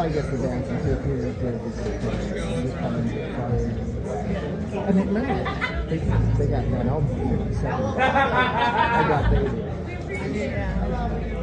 I get the dance And it mattered. They, they got that album. I got baby. Yeah.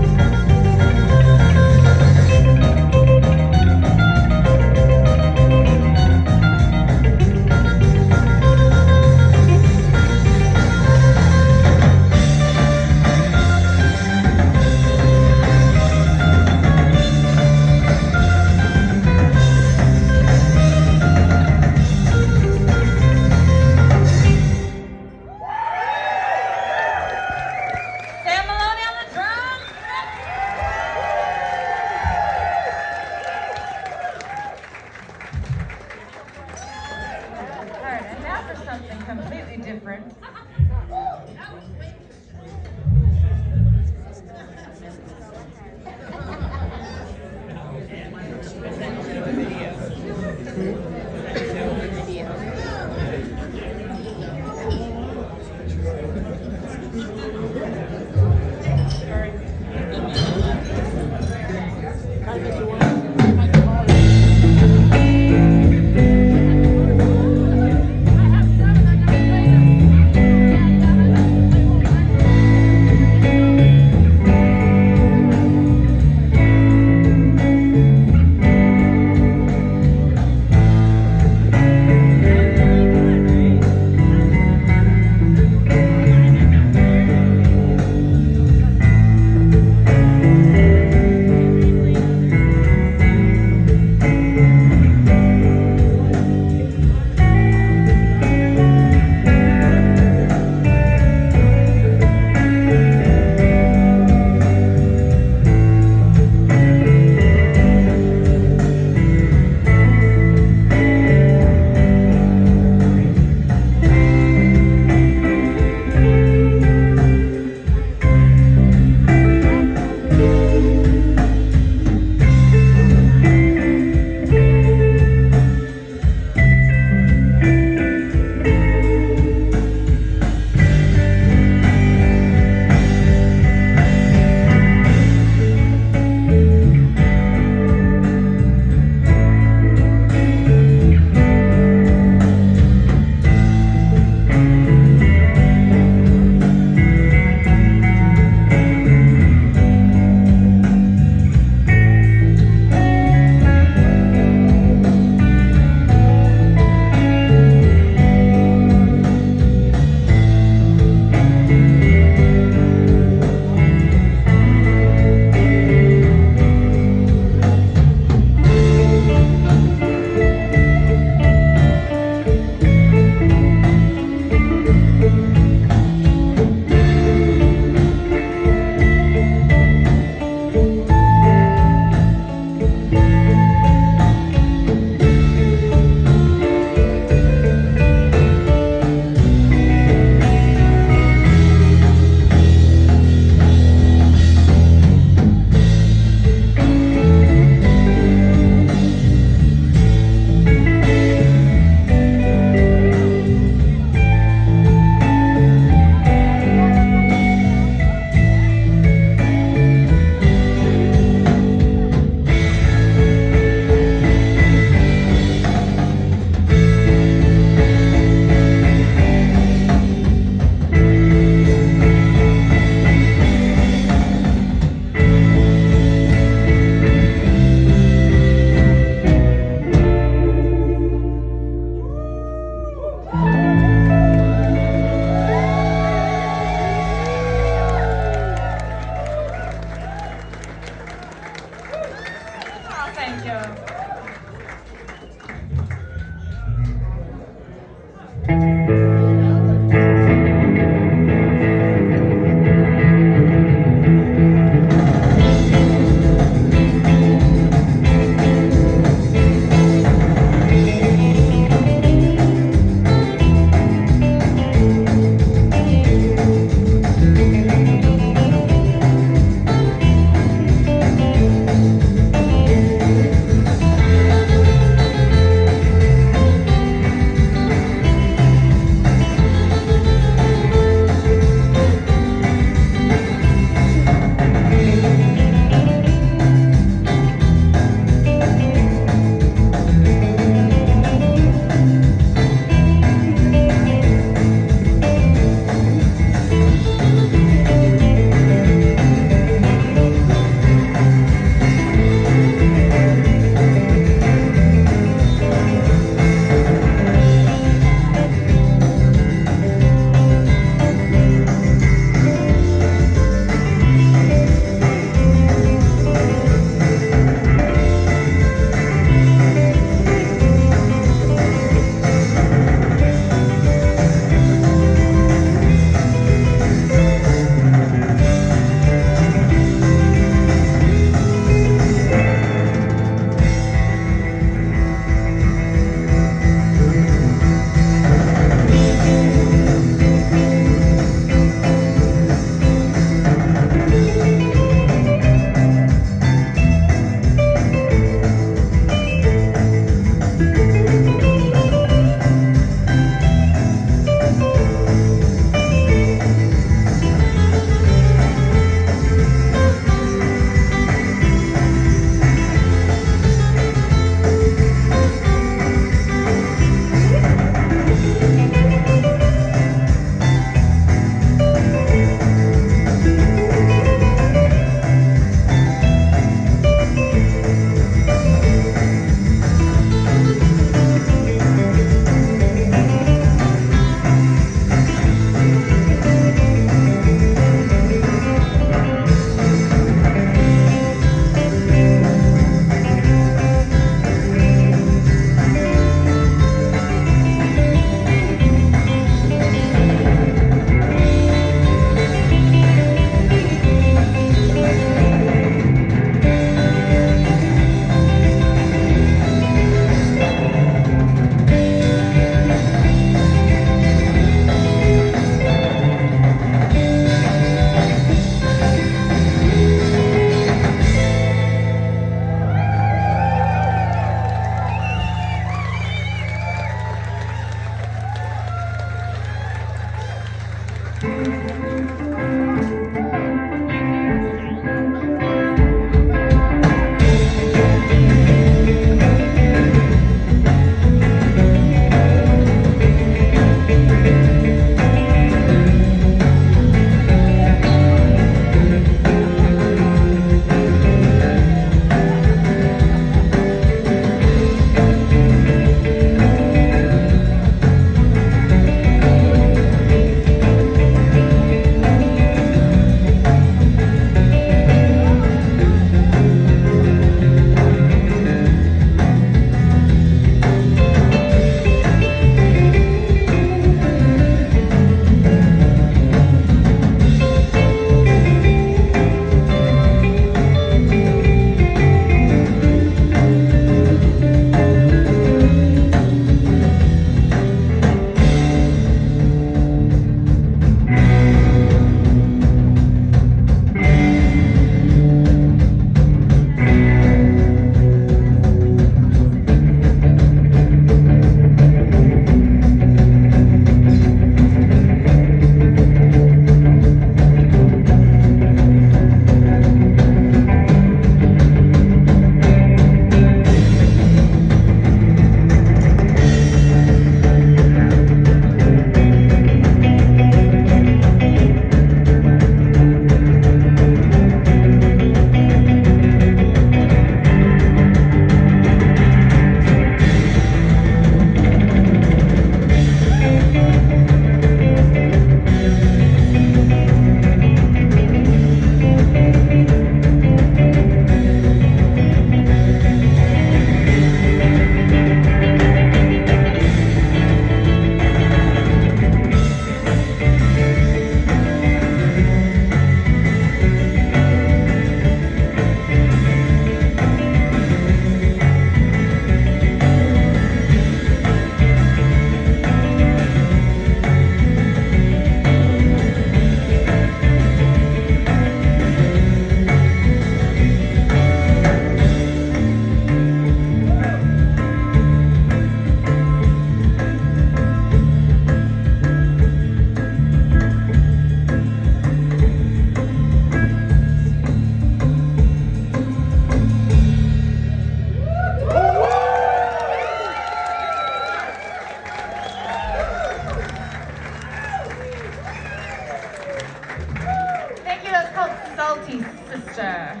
Salty Sister.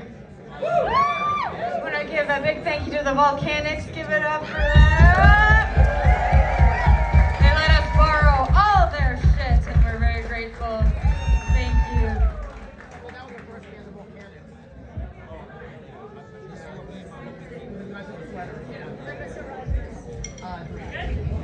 I want to give a big thank you to the Volcanics. Give it up for them. They let us borrow all their shit, and we're very grateful. Thank you. Uh,